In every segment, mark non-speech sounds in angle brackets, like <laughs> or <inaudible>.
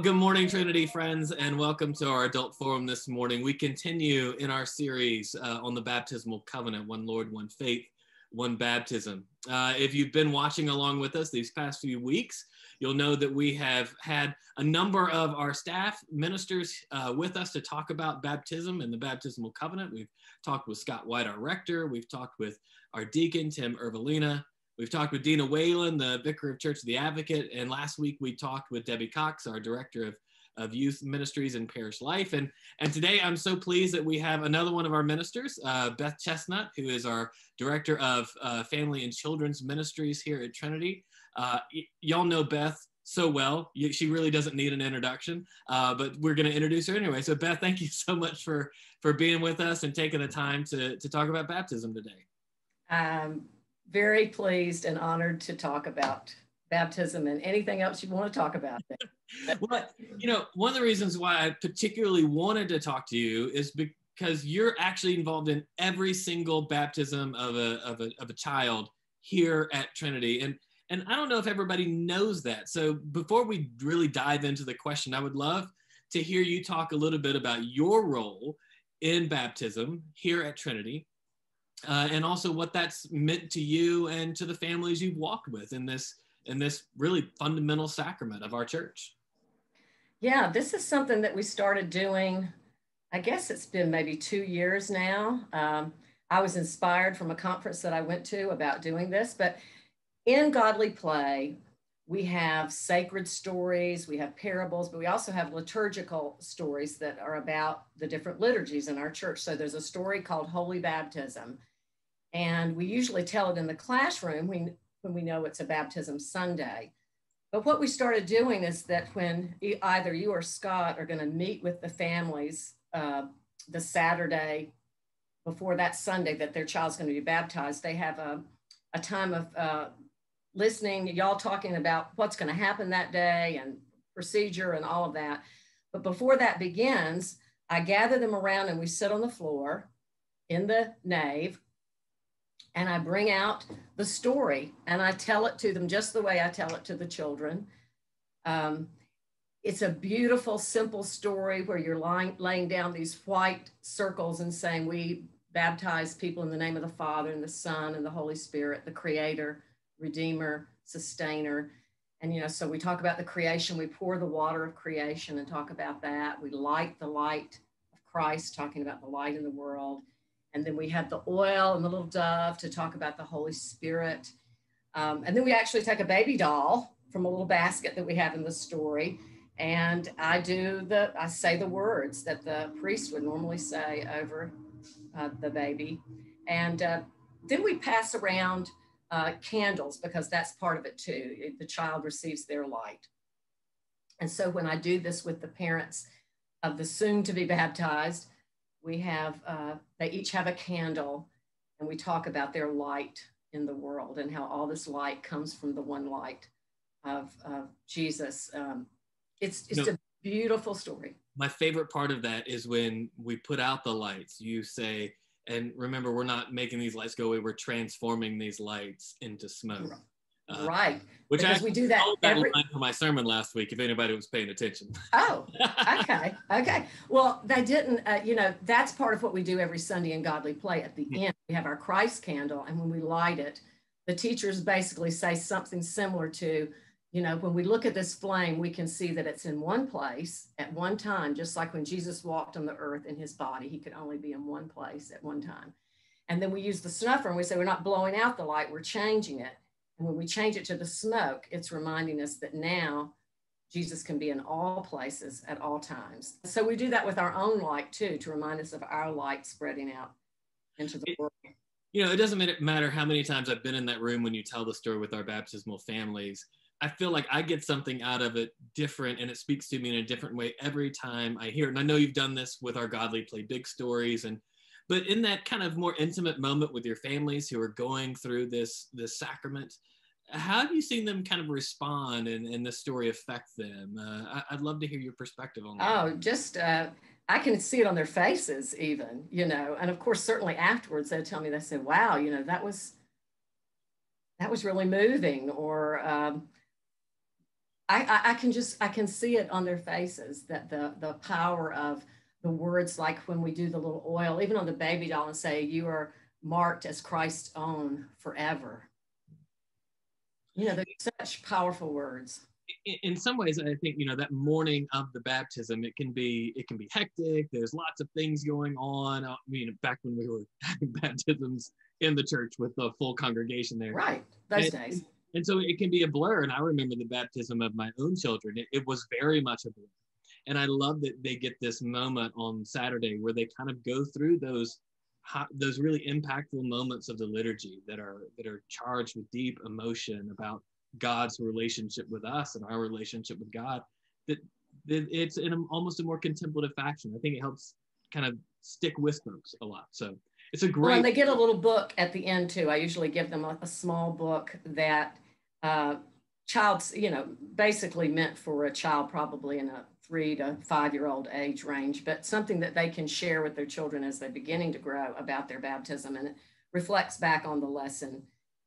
Good morning, Trinity friends, and welcome to our adult forum this morning. We continue in our series uh, on the baptismal covenant one Lord, one faith, one baptism. Uh, if you've been watching along with us these past few weeks, you'll know that we have had a number of our staff ministers uh, with us to talk about baptism and the baptismal covenant. We've talked with Scott White, our rector, we've talked with our deacon, Tim Ervelina. We've talked with Dina Whalen, the vicar of Church of the Advocate, and last week we talked with Debbie Cox, our director of, of youth ministries and parish life. And, and today I'm so pleased that we have another one of our ministers, uh, Beth Chestnut, who is our director of uh, family and children's ministries here at Trinity. Uh, y'all know Beth so well. She really doesn't need an introduction, uh, but we're going to introduce her anyway. So Beth, thank you <laughs> so much for for being with us and taking the time to to talk about baptism today. Um, very pleased and honored to talk about baptism and anything else you want to talk about. <laughs> well, you know, one of the reasons why I particularly wanted to talk to you is because you're actually involved in every single baptism of a, of a, of a child here at Trinity. And, and I don't know if everybody knows that. So before we really dive into the question, I would love to hear you talk a little bit about your role in baptism here at Trinity uh, and also what that's meant to you and to the families you've walked with in this in this really fundamental sacrament of our church. Yeah, this is something that we started doing. I guess it's been maybe two years now. Um, I was inspired from a conference that I went to about doing this, but in Godly Play, we have sacred stories, we have parables, but we also have liturgical stories that are about the different liturgies in our church. So there's a story called Holy Baptism, and we usually tell it in the classroom when, when we know it's a baptism Sunday. But what we started doing is that when either you or Scott are going to meet with the families uh, the Saturday before that Sunday that their child's going to be baptized, they have a, a time of uh, listening, y'all talking about what's going to happen that day and procedure and all of that. But before that begins, I gather them around and we sit on the floor in the nave and I bring out the story and I tell it to them just the way I tell it to the children. Um, it's a beautiful, simple story where you're lying, laying down these white circles and saying, We baptize people in the name of the Father and the Son and the Holy Spirit, the Creator, Redeemer, Sustainer. And, you know, so we talk about the creation, we pour the water of creation and talk about that. We light the light of Christ, talking about the light in the world. And then we have the oil and the little dove to talk about the Holy Spirit. Um, and then we actually take a baby doll from a little basket that we have in the story. And I do the, I say the words that the priest would normally say over uh, the baby. And uh, then we pass around uh, candles because that's part of it too. The child receives their light. And so when I do this with the parents of the soon to be baptized, we have, uh, they each have a candle and we talk about their light in the world and how all this light comes from the one light of, of Jesus. Um, it's it's no, a beautiful story. My favorite part of that is when we put out the lights, you say, and remember, we're not making these lights go away, we're transforming these lights into smoke. Right. Uh, right. Which because I we do that every for my sermon last week. If anybody was paying attention. oh, <laughs> okay, okay. Well, they didn't. Uh, you know, that's part of what we do every Sunday in Godly Play. At the mm-hmm. end, we have our Christ candle, and when we light it, the teachers basically say something similar to, you know, when we look at this flame, we can see that it's in one place at one time, just like when Jesus walked on the earth in his body, he could only be in one place at one time. And then we use the snuffer and we say, we're not blowing out the light, we're changing it. And when we change it to the smoke, it's reminding us that now Jesus can be in all places at all times. So we do that with our own light too, to remind us of our light spreading out into the world. You know, it doesn't matter how many times I've been in that room when you tell the story with our baptismal families. I feel like I get something out of it different and it speaks to me in a different way every time I hear it. And I know you've done this with our Godly Play Big Stories and but in that kind of more intimate moment with your families who are going through this this sacrament, how have you seen them kind of respond and, and the story affect them? Uh, I, would love to hear your perspective on that. Oh, just uh, I can see it on their faces, even you know, and of course, certainly afterwards they'll tell me they say, "Wow, you know, that was that was really moving," or um, I, I, I can just I can see it on their faces that the the power of the words like when we do the little oil, even on the baby doll, and say, You are marked as Christ's own forever. You know, they're such powerful words. In some ways, I think you know that morning of the baptism, it can be it can be hectic. There's lots of things going on. I mean, back when we were having <laughs> baptisms in the church with the full congregation there, right? Those and, days, and so it can be a blur. And I remember the baptism of my own children; it, it was very much a blur. And I love that they get this moment on Saturday where they kind of go through those those really impactful moments of the liturgy that are that are charged with deep emotion about God's relationship with us and our relationship with God. That, that it's in a, almost a more contemplative fashion. I think it helps kind of stick with folks a lot. So it's a great. Well, they get a little book at the end too. I usually give them a, a small book that uh, child's, you know, basically meant for a child probably in a three to five year old age range, but something that they can share with their children as they're beginning to grow about their baptism. And it reflects back on the lesson.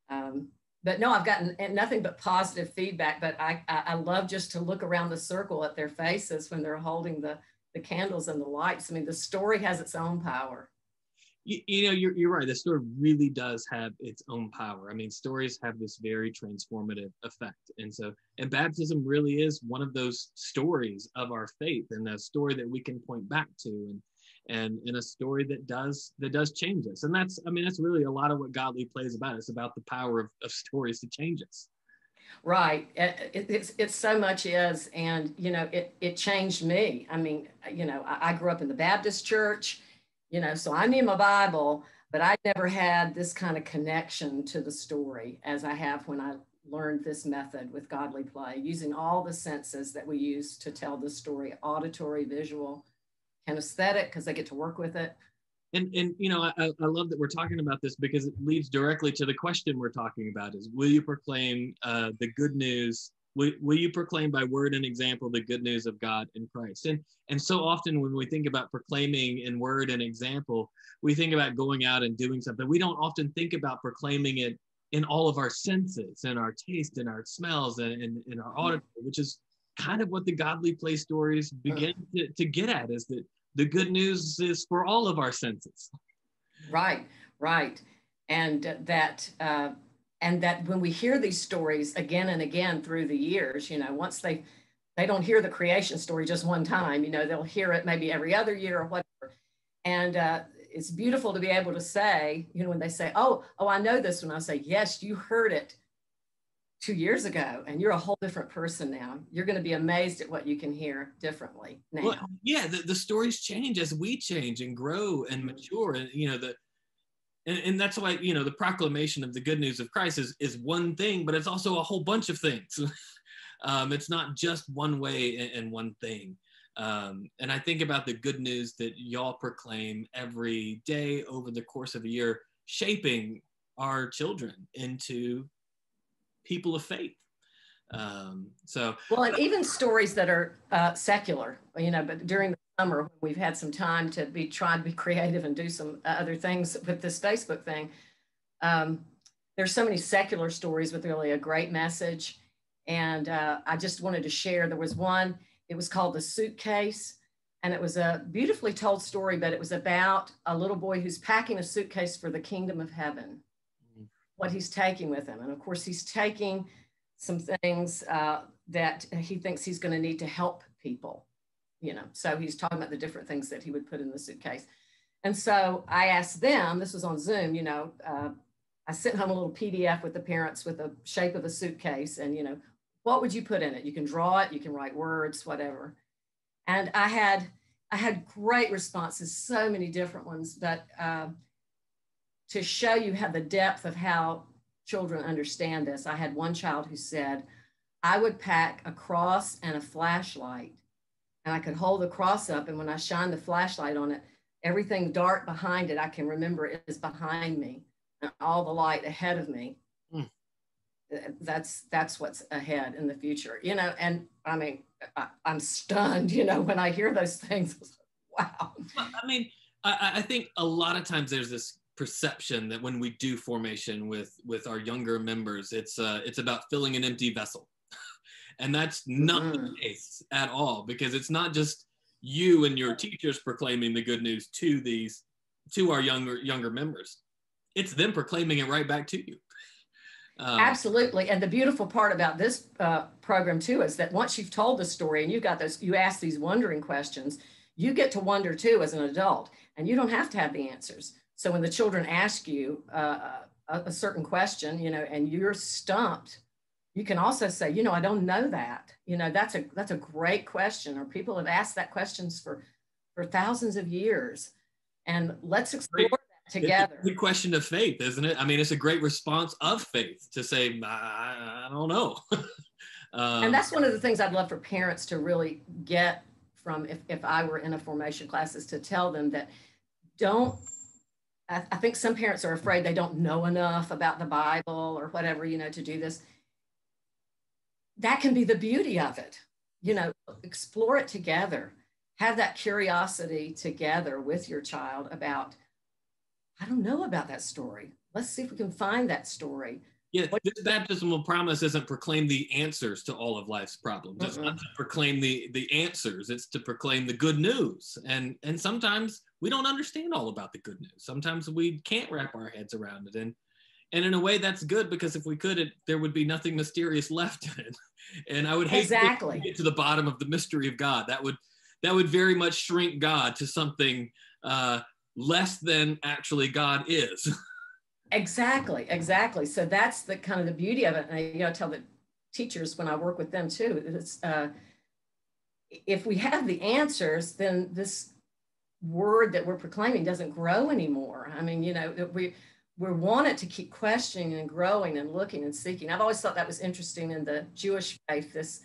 Um, but no, I've gotten nothing but positive feedback. But I, I love just to look around the circle at their faces when they're holding the, the candles and the lights. I mean, the story has its own power you, you know you're, you're right. The story really does have its own power. I mean stories have this very transformative effect. And so and baptism really is one of those stories of our faith and a story that we can point back to and and in a story that does that does change us. And that's i mean that's really a lot of what godly plays about. It's about the power of, of stories to change us. Right. It, it, it's it so much is. And you know it it changed me. I mean you know I, I grew up in the baptist church you know, so I knew my Bible, but I never had this kind of connection to the story as I have when I learned this method with godly play, using all the senses that we use to tell the story auditory, visual, kinesthetic, because they get to work with it. And, and you know, I, I love that we're talking about this because it leads directly to the question we're talking about is will you proclaim uh, the good news Will, will you proclaim by word and example the good news of God in Christ? And, and so often when we think about proclaiming in word and example, we think about going out and doing something. We don't often think about proclaiming it in all of our senses and our taste and our smells and, and, and our auditory, which is kind of what the godly play stories begin to, to get at is that the good news is for all of our senses. Right, right. And that uh, and that when we hear these stories again and again through the years you know once they they don't hear the creation story just one time you know they'll hear it maybe every other year or whatever. And uh, it's beautiful to be able to say you know when they say oh oh i know this one i say yes you heard it two years ago and you're a whole different person now. You're going to be amazed at what you can hear differently now. Well, yeah the, the stories change as we change and grow and mature and you know the and, and that's why you know the proclamation of the good news of christ is, is one thing but it's also a whole bunch of things. <laughs> Um, it's not just one way and, and one thing. Um, and i think about the good news that y'all proclaim every day over the course of a year shaping our children into people of faith. Um, so well and even stories that are uh, secular you know but during the summer we've had some time to be trying to be creative and do some uh, other things with this Facebook thing. Um, there's so many secular stories with really a great message. And uh, I just wanted to share. There was one, it was called The Suitcase. And it was a beautifully told story, but it was about a little boy who's packing a suitcase for the kingdom of heaven, mm-hmm. what he's taking with him. And of course, he's taking some things uh, that he thinks he's going to need to help people you know, so he's talking about the different things that he would put in the suitcase. And so I asked them, this was on Zoom, you know, uh, I sent home a little PDF with the parents with the shape of a suitcase and, you know, what would you put in it? You can draw it, you can write words, whatever. And I had, I had great responses, so many different ones, but uh, to show you how the depth of how children understand this, I had one child who said, I would pack a cross and a flashlight and I could hold the cross up. And when I shine the flashlight on it, everything dark behind it, I can remember is behind me and all the light ahead of me. Mm. That's that's what's ahead in the future, you know. And I mean, I, am stunned, you know, when I hear those things. <laughs> wow. Well, I mean, I, I think a lot of times there's this perception that when we do formation with with our younger members, it's uh, it's about filling an empty vessel And that's not mm-hmm. the case at all because it's not just you and your teachers proclaiming the good news to these to our younger younger members. It's them proclaiming it right back to you. Um, Absolutely, and the beautiful part about this uh, program too is that once you've told the story and you've got those, you ask these wondering questions, you get to wonder too as an adult, and you don't have to have the answers. So when the children ask you uh, a, a certain question, you know, and you're stumped, you can also say, you know, I don't know that. You know, that's a that's a great question, or people have asked that questions for for thousands of years, and let's explore that together. It's a question of faith, isn't it? I mean, it's a great response of faith to say, I, I don't know. <laughs> um, and that's one of the things I'd love for parents to really get from if, if I were in a formation class is to tell them that don't I, I think some parents are afraid they don't know enough about the Bible or whatever, you know, to do this. That can be the beauty of it. You know, explore it together. Have that curiosity together with your child about, I don't know about that story. Let's see if we can find that story. Yeah, this baptismal promise isn't proclaim the answers to all of life's problems. It's not to proclaim the the answers. It's to proclaim the good news. And and sometimes we don't understand all about the good news. Sometimes we can't wrap our heads around it. And and in a way that's good because if we could, it, there would be nothing mysterious left in it. <laughs> And I would hate exactly. to get to the bottom of the mystery of God. That would that would very much shrink God to something uh, less than actually God is. <laughs> Exactly, exactly. So that's the kind of the beauty of it. And I, you know, tell the teachers when I work with them too. It's uh, if we have the answers, then this word that we're proclaiming doesn't grow anymore. I mean, you know, that we we want it to keep questioning and growing and looking and seeking. I've always thought that was interesting in the Jewish faith, this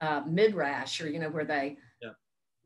uh, midrash, or you know, where they yeah.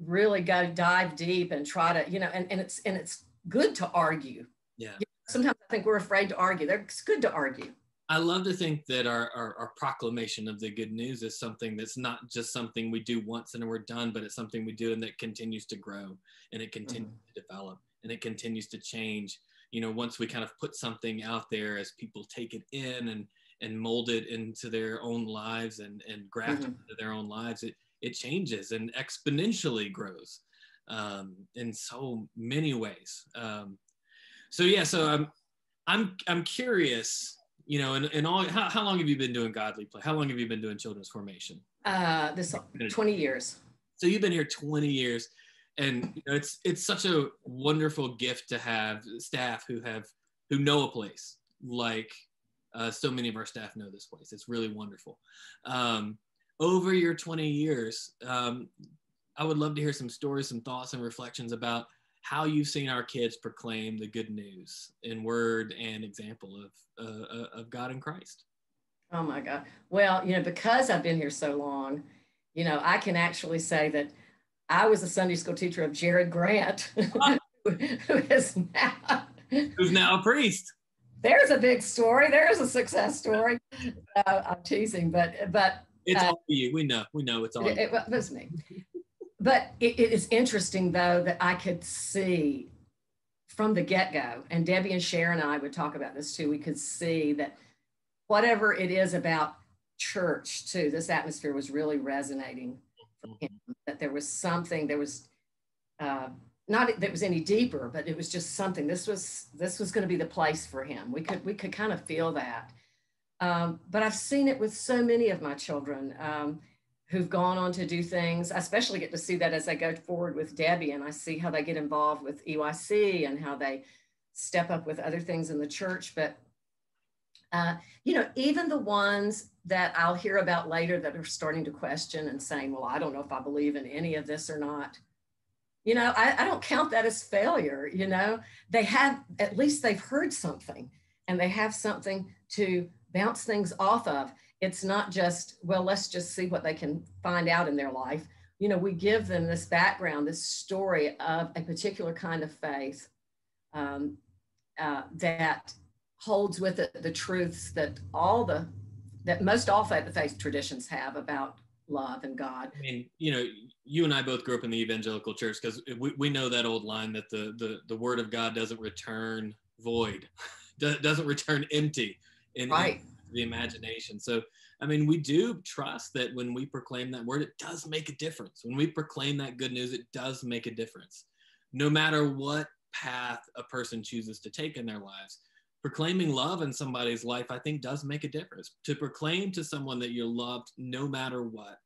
really go dive deep and try to, you know, and, and it's and it's good to argue. Yeah. You sometimes I think we're afraid to argue. It's good to argue. I love to think that our, our, our, proclamation of the good news is something that's not just something we do once and we're done, but it's something we do and that continues to grow and it continues mm-hmm. to develop and it continues to change. You know, once we kind of put something out there as people take it in and and mold it into their own lives and, and graft mm-hmm. it into their own lives, it, it changes and exponentially grows um, in so many ways. Um, so yeah, so I'm I'm I'm curious, you know, and, and all how, how long have you been doing godly play? How long have you been doing children's formation? Uh this 20 years. So you've been here 20 years and you know, it's it's such a wonderful gift to have staff who have who know a place like uh, so many of our staff know this place. It's really wonderful. Um, over your 20 years, um, I would love to hear some stories, some thoughts, and reflections about how you've seen our kids proclaim the good news in word and example of, uh, of God in Christ. Oh my God. Well, you know, because I've been here so long, you know, I can actually say that I was a Sunday school teacher of Jared Grant, <laughs> who is now who's now a priest. There's a big story. There's a success story. Uh, I'm teasing, but but it's uh, all you. We know. We know it's all. It, it, it was me but it, it is interesting though that I could see from the get-go, and Debbie and Sharon and I would talk about this too. We could see that whatever it is about church too, this atmosphere was really resonating for him. That there was something, there was uh, not that was any deeper, but it was just something. This was this was going to be the place for him. We could we could kind of feel that. Um, but I've seen it with so many of my children. Um, who've gone on to do things. I especially get to see that as I go forward with Debbie and I see how they get involved with EYC and how they step up with other things in the church. But, uh, you know, even the ones that I'll hear about later that are starting to question and saying, well, I don't know if I believe in any of this or not. You know, I, I don't count that as failure. You know, they have, at least they've heard something and they have something to bounce things off of it's not just well let's just see what they can find out in their life you know we give them this background this story of a particular kind of faith um, uh, holds with it the truths that all the that most all faith traditions have about love and god i mean you know you and i both grew up in the evangelical church because we, we know that old line that the, the the word of god doesn't return void <laughs> doesn't return empty in, right the imagination. So, I mean, we do trust that when we proclaim that word, it does make a difference. When we proclaim that good news, it does make a difference. No matter what path a person chooses to take in their lives, proclaiming love in somebody's life, I think, does make a difference. To proclaim to someone that you're loved no matter what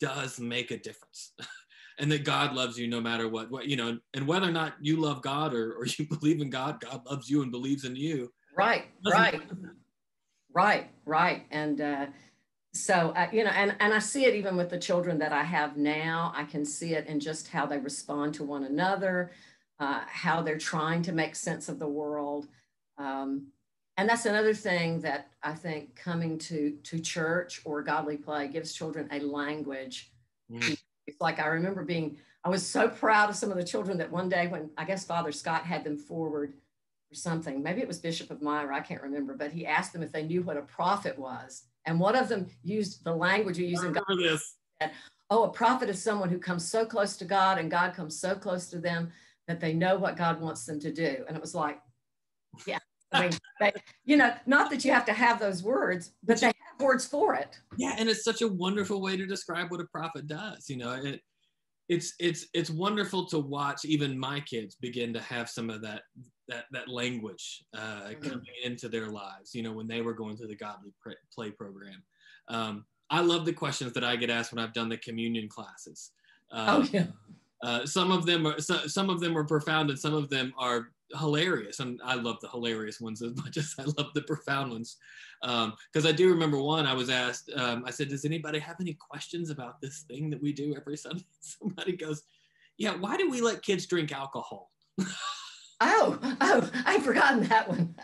does make a difference. <laughs> and that God loves you no matter what, what you know, and whether or not you love God or, or <laughs> you believe in God, God loves you and believes in you. Right, right, right, right. And uh, so, uh, you know, and, and I see it even with the children that I have now. I can see it in just how they respond to one another, uh, how they're trying to make sense of the world. Um, and that's another thing that I think coming to, to church or godly play gives children a language mm like I remember being, I was so proud of some of the children that one day when I guess Father Scott had them forward or something, maybe it was Bishop of Myra, I can't remember, but he asked them if they knew what a prophet was. And one of them used the language you use in God. This. Said, oh, a prophet is someone who comes so close to God and God comes so close to them that they know what God wants them to do. And it was like, yeah. I mean, they, you know, not that you have to have those words, but they have words for it. Yeah, and it's such a wonderful way to describe what a prophet does. You know, it, it's it's it's wonderful to watch even my kids begin to have some of that that that language uh, mm-hmm. coming into their lives. You know, when they were going through the godly play program. Um, I love the questions that I get asked when I've done the communion classes. Uh, oh yeah. Uh, some of them are so, some of them are profound and some of them are hilarious and i love the hilarious ones as <laughs> much as i love the profound ones. Um because um, i do remember one i was asked um, i said does anybody have any questions about this thing that we do every <laughs> sunday? Somebody goes yeah why do we let kids drink alcohol? <laughs> Oh oh i've forgotten that one.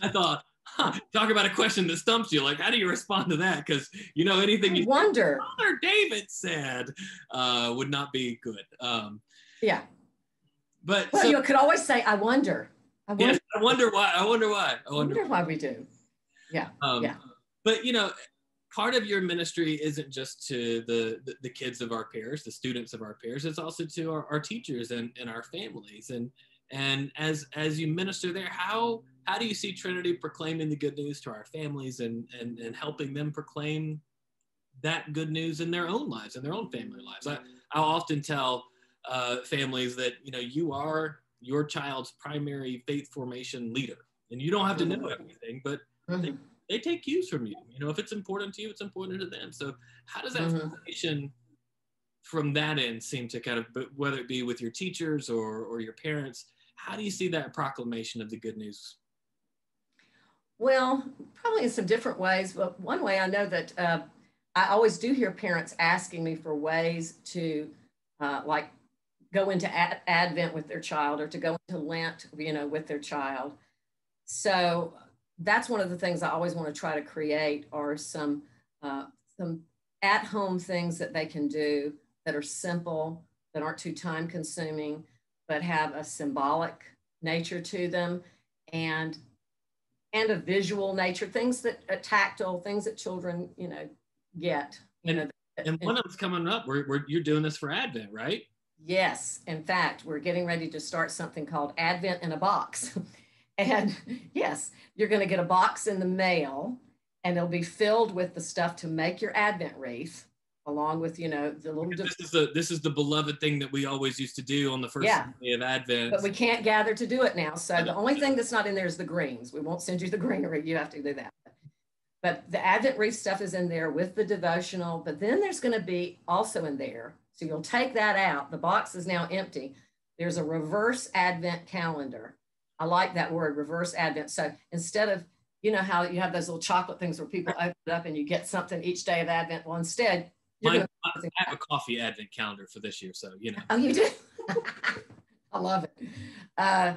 I thought huh, talk about a question that stumps you. Like how do you respond to that? Because you know anything you wonder. Father david said uh, would not be good. Um, yeah but well, so, you could always say, "I wonder." I wonder, yes, I wonder why. I wonder why. I wonder, I wonder why we do. Yeah. Um, yeah. But you know, part of your ministry isn't just to the, the, the kids of our peers, the students of our peers. It's also to our, our teachers and, and our families. And and as as you minister there, how how do you see Trinity proclaiming the good news to our families and and and helping them proclaim that good news in their own lives, and their own family lives? I, I'll often tell uh, families that you know you are your child's primary faith formation leader and you don't have to know mm-hmm. everything but mm-hmm. they, they, take cues from you you know if it's important to you it's important to them so how does that mm-hmm. formation from that end seem to kind of whether it be with your teachers or or your parents how do you see that proclamation of the good news well probably in some different ways but one way i know that uh, i always do hear parents asking me for ways to uh, like go into ad- Advent with their child or to go into Lent, you know, with their child. So that's one of the things I always want to try to create are some uh, some at home things that they can do that are simple, that aren't too time consuming, but have a symbolic nature to them, and and a visual nature, things that uh, tactile, things that children, you know, get. You and, know, and one of them's coming up. We're, we're, you're doing this for Advent, right? Yes, in fact, we're getting ready to start something called Advent in a Box. <laughs> and yes, you're going to get a box in the mail and it'll be filled with the stuff to make your Advent wreath along with you know the little this is the this is the beloved thing that we always used to do on the first yeah. day of advent. But we can't gather to do it now so the only thing that's not in there is the greens. We won't send you the greenery. You have to do that. But the advent wreath stuff is in there with the devotional but then there's going to be also in there so you'll take that out. The box is now empty. There's a reverse Advent calendar. I like that word, reverse Advent. So instead of, you know, how you have those little chocolate things where people open it up and you get something each day of Advent. Well, instead, I have a coffee Advent calendar for this year. So, you know. Oh, you do? <laughs> I love it. Uh,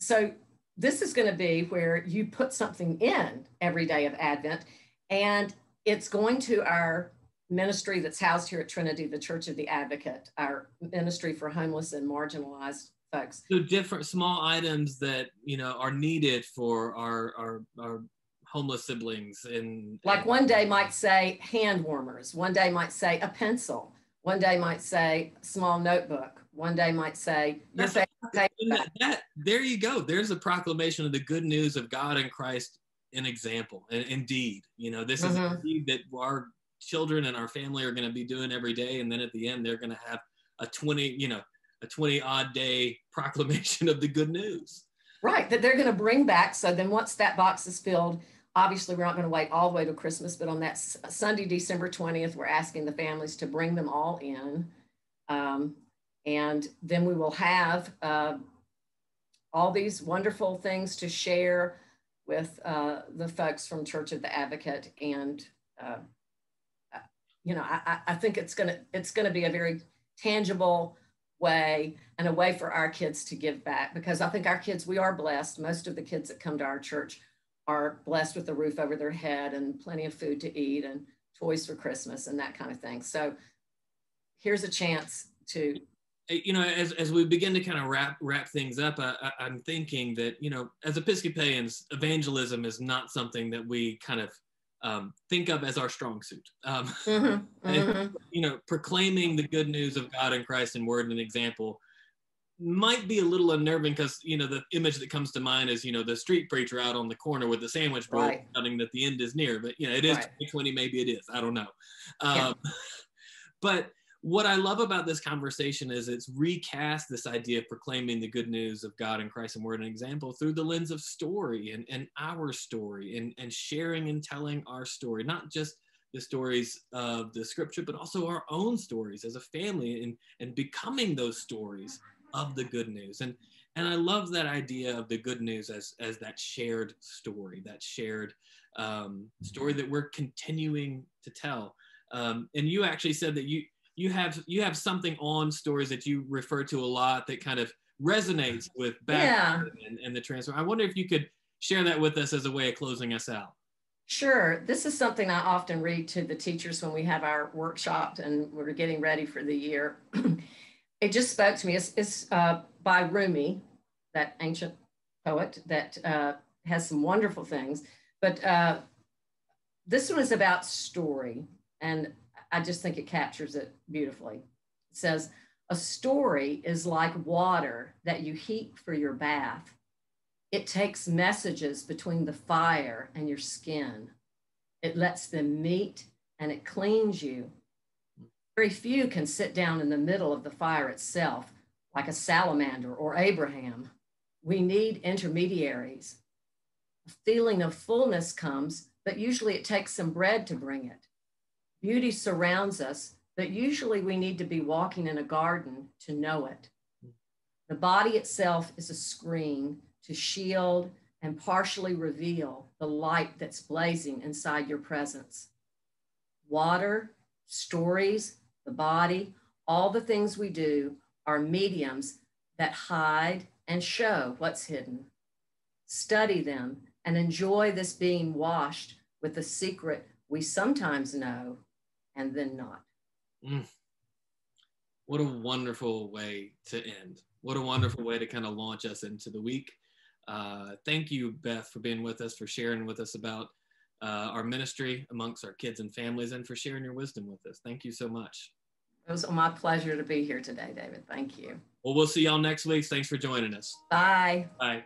so this is going to be where you put something in every day of Advent and it's going to our ministry that's housed here at Trinity, the Church of the Advocate, our ministry for homeless and marginalized folks. So different small items that you know are needed for our our, our homeless siblings and like one day might say hand warmers, one day might say a pencil, one day might say small notebook, one day might say your <laughs> that, that, there you go. There's a proclamation of the good news of God and Christ an example. And indeed, you know, this mm-hmm. is a deed that our children and our family are going to be doing every day. And then at the end, they're going to have a 20, you know, a 20 odd day <laughs> proclamation of the good news. Right, that they're going to bring back. So then once that box is filled, obviously we're not going to wait all the way to Christmas, but on that Sunday, December 20th, we're asking the families to bring them all in. Um, and then we will have uh, all these wonderful things to share with uh, the folks from Church of the Advocate. And, uh, you know, I, I think it's going to, it's to be a very tangible way and a way for our kids to give back because I think our kids, we are blessed. Most of the kids that come to our church are blessed with a roof over their head and plenty of food to eat and toys for Christmas and that kind of thing. So here's a chance to you know as, as we begin to kind of wrap wrap things up I, am thinking that you know as episcopalians evangelism is not something that we kind of um, think of as our strong suit um, <laughs> mm-hmm, mm-hmm. you know proclaiming the good news of god and christ in word and example might be a little unnerving because you know the image that comes to mind is you know the street preacher out on the corner with the sandwich board right. shouting that the end is near but you know it is right. 2020 maybe it is i don't know um, yeah. <laughs> but what I love about this conversation is it's recast this idea of proclaiming the good news of God and Christ and Word and example through the lens of story and, and our story and, and sharing and telling our story, not just the stories of the scripture, but also our own stories as a family and, and becoming those stories of the good news. And and I love that idea of the good news as as that shared story, that shared um, story that we're continuing to tell. Um, and you actually said that you you have you have something on stories that you refer to a lot that kind of resonates with back yeah. and, and the transfer. I wonder if you could share that with us as a way of closing us out. Sure. This is something I often read to the teachers when we have our workshop and we're getting ready for the year. <clears throat> it just spoke to me. It's, it's uh, by Rumi, that ancient poet that uh, has some wonderful things. But uh, this one is about story. And I just think it captures it beautifully. It says, a story is like water that you heat for your bath. It takes messages between the fire and your skin. It lets them meet and it cleans you. Very few can sit down in the middle of the fire itself, like a salamander or Abraham. We need intermediaries. A feeling of fullness comes, but usually it takes some bread to bring it. Beauty surrounds us, but usually we need to be walking in a garden to know it. The body itself is a screen to shield and partially reveal the light that's blazing inside your presence. Water, stories, the body, all the things we do are mediums that hide and show what's hidden. Study them and enjoy this being washed with the secret we sometimes know and then not. Mm. What a wonderful way to end. What a wonderful way to kind of launch us into the week. Uh, thank you, Beth, for being with us, for sharing with us about uh, our ministry amongst our kids and families, and for sharing your wisdom with us. Thank you so much. It was my pleasure to be here today, David. Thank you. Well, we'll see y'all next week. Thanks for joining us. Bye. Bye.